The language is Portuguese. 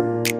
Música